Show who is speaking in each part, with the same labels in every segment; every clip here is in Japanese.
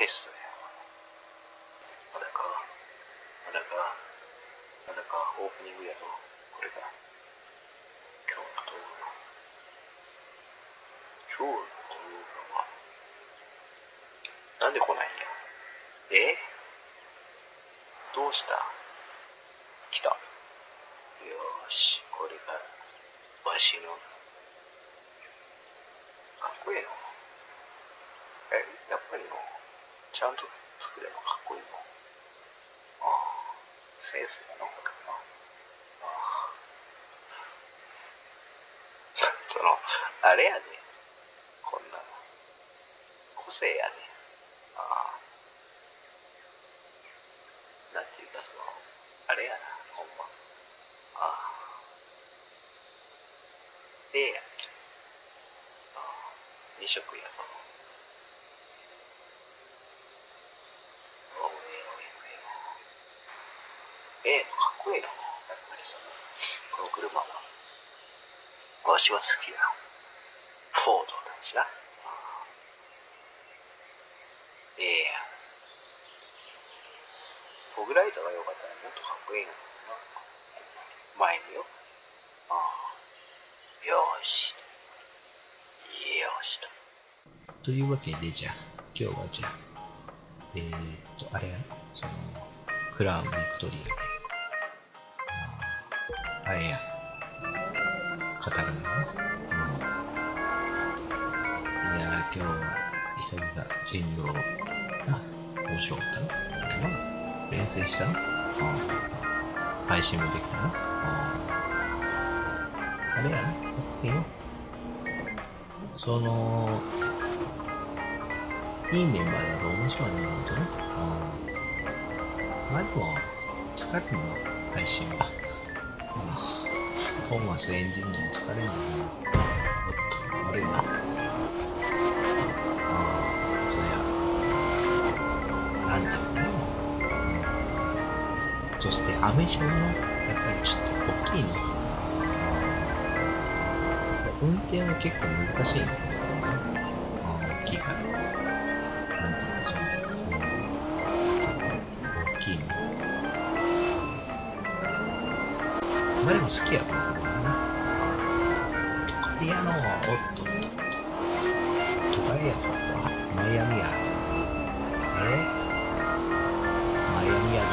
Speaker 1: テストや。まだか。まだか。まだか。オープニングやぞ。これが今日の動画今日の動画は。なんで来ないんや？え？どうした？来た。よーし。これがわしの。かっこいいの？え？やっちゃんと作れるのかっこいいのああセンスなのかな。ああそのあれやで。こんなの。個性やで。ああなんていうかそのあれやなほんま。ああええやんけ。ああ二色やぞおうええよええよええのかっこいいのやっぱりそのこの車はわしは好きや。フォードだしな。ええやフォグライトが良かったらもっとかっこいいのな。前によ。ああ。よーしよしと。
Speaker 2: というわけでじゃあ今日はじゃあえー、っとあれやな。そのクラウンビクトリアで。あれや語るんやな、うん、いや今日は久々人狼な面白かったのまあ連戦したのあ配信もできたのああれやな、いいのその、いいメンバーだと面白いの本当ね。うん。まあでも、疲れるの、配信は。トーマスエンジニアに疲れるの。おっと、悪いな。ああ、そりゃ、なんていうの。そして、アメ車はの、やっぱりちょっと大きいの。運転は結構難しいん好きや、この車な。都会やの、おっとっとっと。都会や、ここは。マイアミや。えマイアミやで。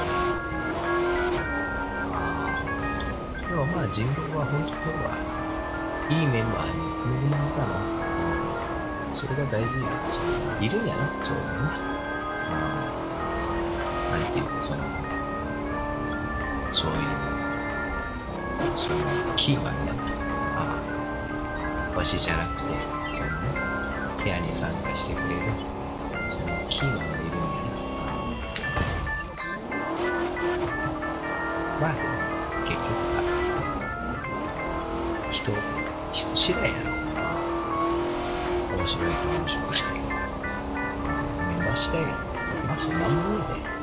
Speaker 2: ああ。でもまあ人狼は本当今日はいいメンバーに恵まれたの。うん、それが大事や。いるんやな、そういうのな。なんていうか、その、そういう、そういうキーマンやな。ああ、わしじゃなくて、そのね、部屋に参加してくれる、そのキーマンがいるんやな。ああまあでも、結局は、人、人次第やろあ。面白いか面白くないか。メンバー次第やろ。まあそんなもんやで。ほ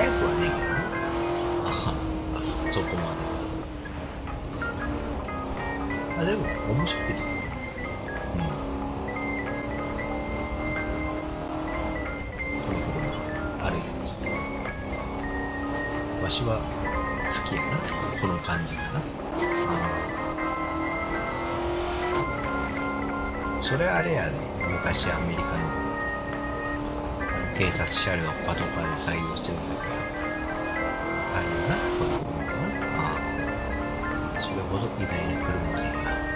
Speaker 2: 早くはねえけど。な。あそこまでは。あ、でも、面白いで。うん。この車、あるやつ。わしは好きやな。この感じがなあ。それあれやで、昔アメリカの警察車両パトカーで採用してるんだけど、あるよな、この車がな。ああ。それほど偉大な車なんや。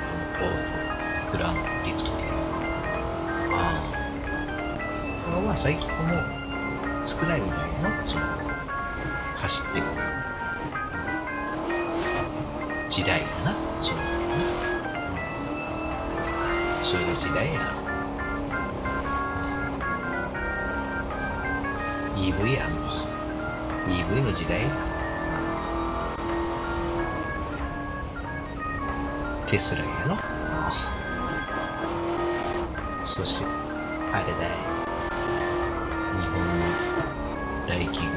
Speaker 2: このフォード、グランビクトリア。ああ。まあ最近はもう少ないみたいな、その、走ってる時代やな、そういうのな。うんそういう時代や EV やもう。EV の時代や。テスラやろ。ああそしてあれだよ日本の大企業。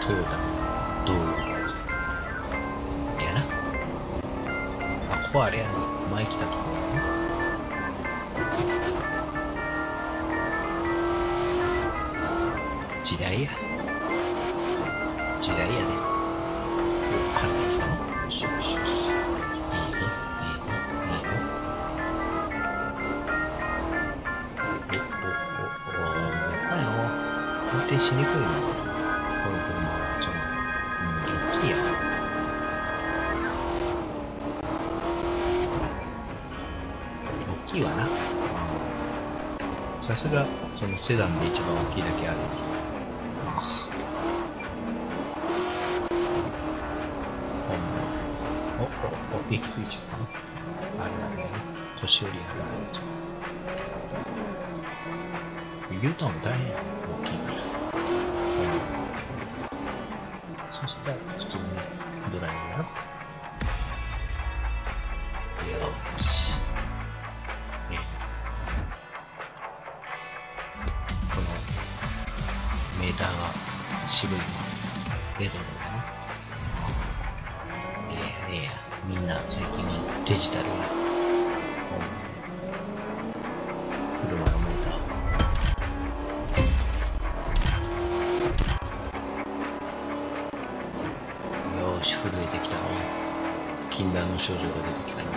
Speaker 2: トヨタの道路やな。あここあれやな。前来たとこ時代や。時代やで。お晴れてきたの？よしよしよし。いいぞいいぞいいぞ。おおおおやっぱりの運転しにくいなこの車ちょっとうん大きいや大きいわなうんさすがそのセダンで一番大きいだけあるあほんまおおお行き過ぎちゃったの。あるあるやな年寄りあるあるじゃん U ターンも大変や大きいからそしたら普通にドライブやろ。みんな最近はデジタルや車のメーターよし、震えてきたな。禁断の症状が出てきたな。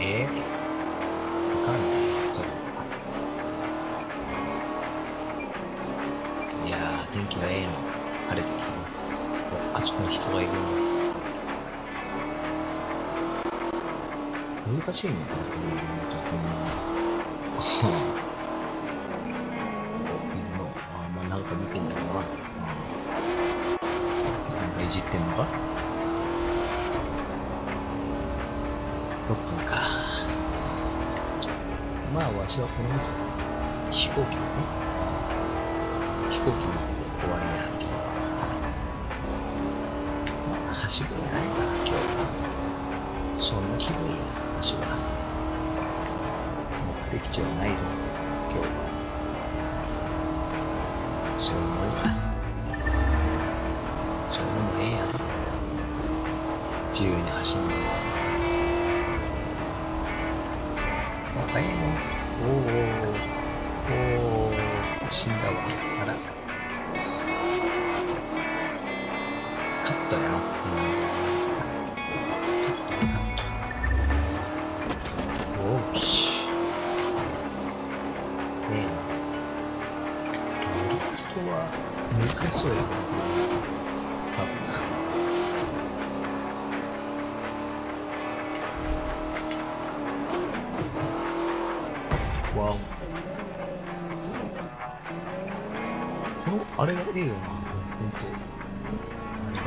Speaker 2: ええあかんで、それ。いやー、天気がええの。晴れてきたな。おあそこに人がいるの。難しいね、この車ほんま。あ。あまあ、なんか見てんだろうな。ああなんかいじってんのか ?6 分か。まあ、わしはこの後、飛行機もね、飛行機乗って終わりや、今日は。まあ、走るんやないか、今日は。そんな気分や、わしは。目的地はないと、今日は。そういうもんや。そういうのもええんやろ自由に走んの若いのおおおお死んだわあらカットやろそうや。多分わおこのあれがええよな本当あれが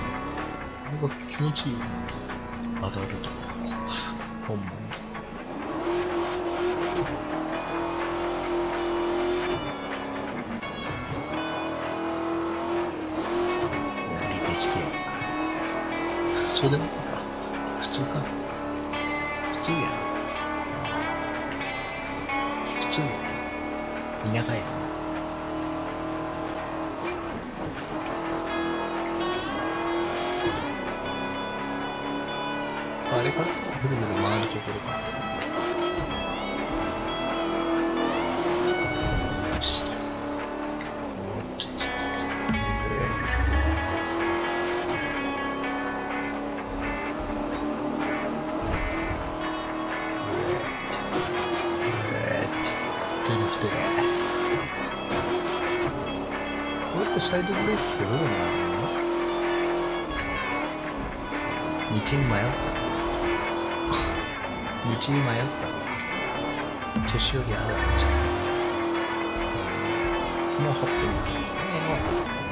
Speaker 2: あれが気持ちいい。な当たるとほんまにいやいい景色やそうでもいいか普通か。普通やなああ普通やな田舎やな。あれか？ぐるぐる回るところか。よし。とおちちサイドブレーキってどこにあるの？道に迷った。道に迷った。年寄りあるあるじゃん。もう8分かええのよーしええの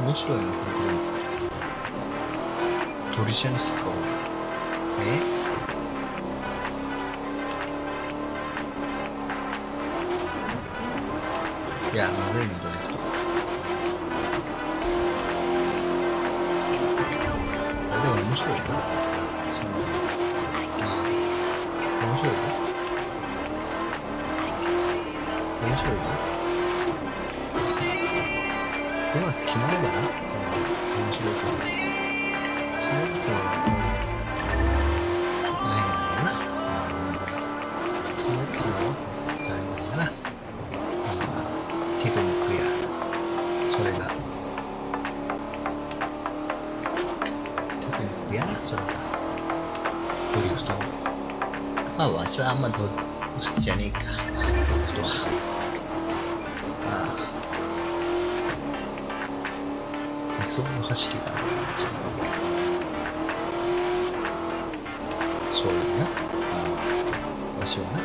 Speaker 2: 面白いのこれからトリシャのスカをえ？いや、もうまあ、わしはあんまど好きじゃねえか、ドリフトは。ああ。理想の走りがあるな、そのそういうな。ああ。わしはな。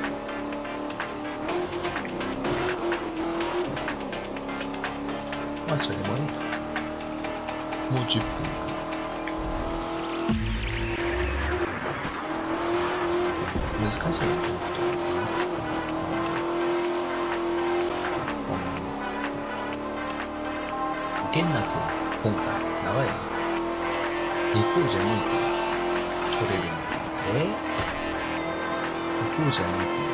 Speaker 2: まあ、それもね、もう10分難しいな、と思ってほんまに。いけんなく、今回、長いな。行こうじゃねえか。取れるなら。え行こうじゃねえか、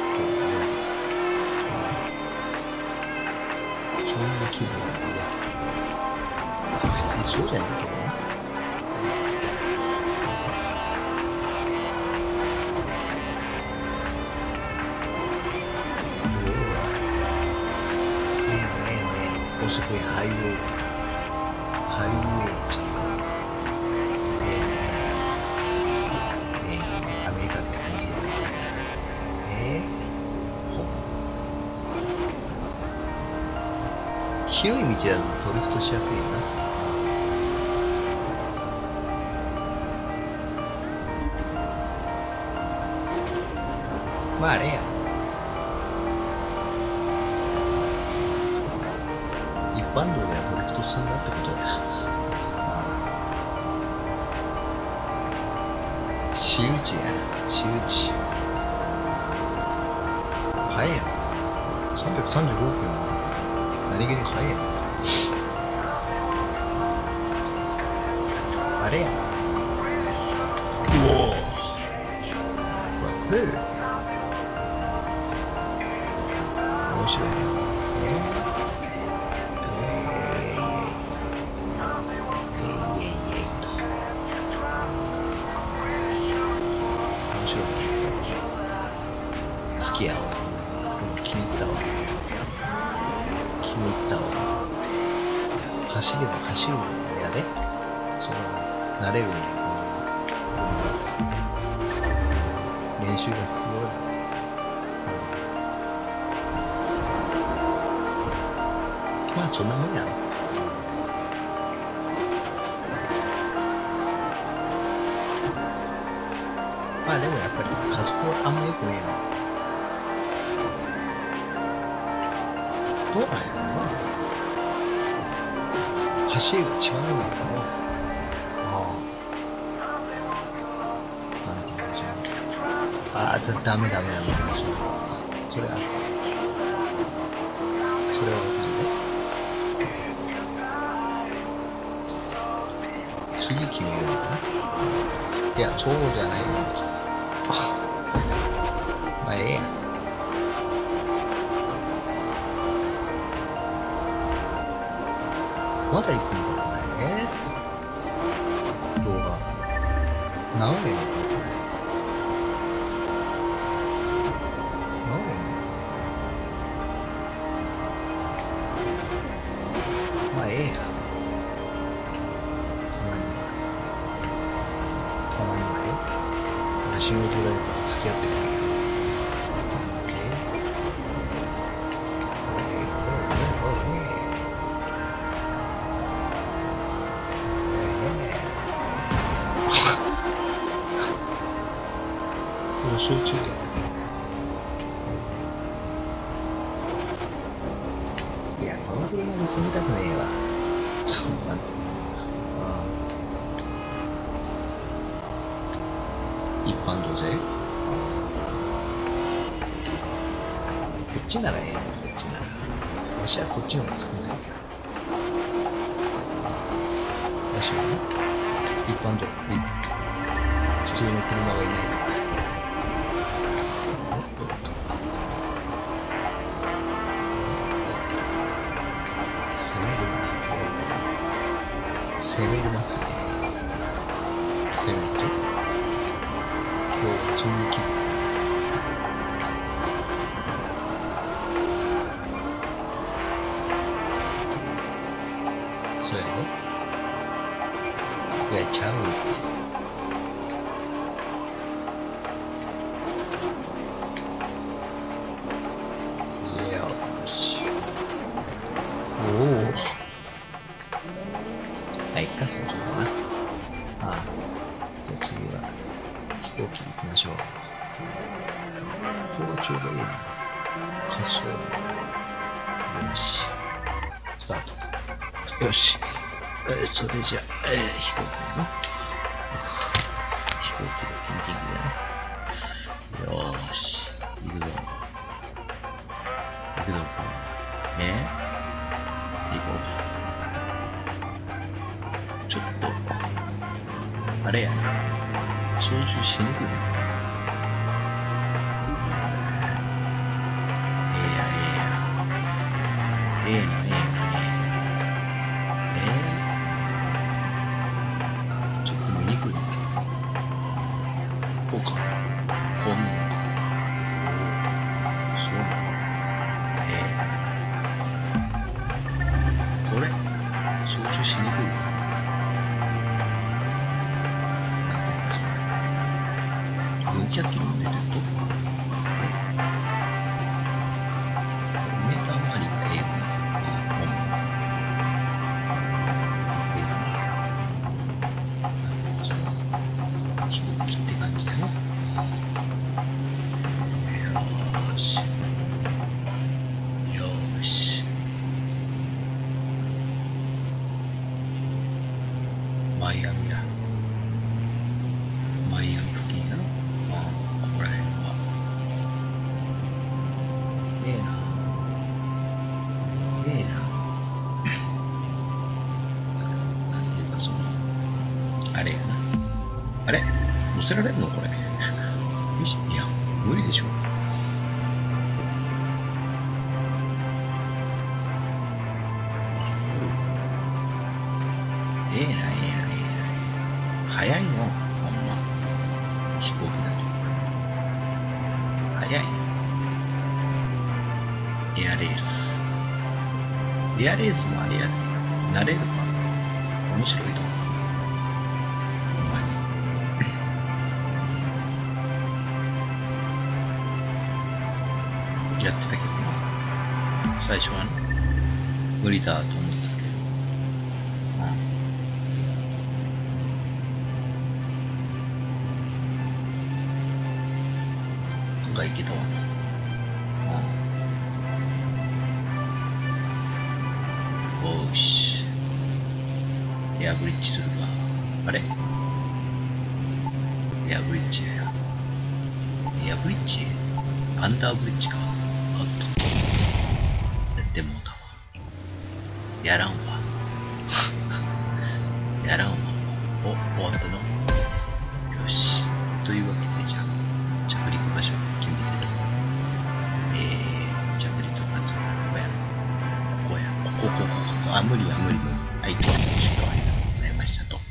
Speaker 2: 速やハイウェイだよ。ハイウェイじゃん。ええのええアメリカって感じだよええほん。広い道だとドリフトしやすいよな。まああれや。死んだってことや。まあ、仕打ちやな、私有地。早いやろ。335億円も何気に早いやろ。あれやに入ったわ。走れば走るんやで。その、慣れるんや。練習が必要だ。まあそんなもんやろ。まあでもやっぱり加速はあんま良くねえわ。どうなんやろな。走りが違うんだろうな。ああ。なんて言うんでしょう。ああ、だ、ダメダメダメダメ。それはあかん。それは。次決めるんだな。いや、そうじゃないよ。あまあ、ええやん。まだ行くんだ、これ。えー、動画。何円のこれ。何円まあ、ええや。たまには。たまにはよ。シングルドライバー付き合ってくれるわしはこっちの方が少ないやだし一般道い普通の車がいないから。おっとっと攻めるな今日は。攻めますね。攻めると今日はそんな気あれやな操縦せられんの？これ。いや無理でしょ。うええなええなええなええな。早いのほんま。飛行機だと。早いの。エアレース。エアレースもあれやで。慣れるか。面白いと最初はね無理だと思ったけど。うん。案外いけたわな。うん。おーし。エアブリッジするか。あれ？エアブリッジや。エアブリッジ？アンダーブリッジか。こここここあ無理や無理無理。はい今日も終わりでございましたと。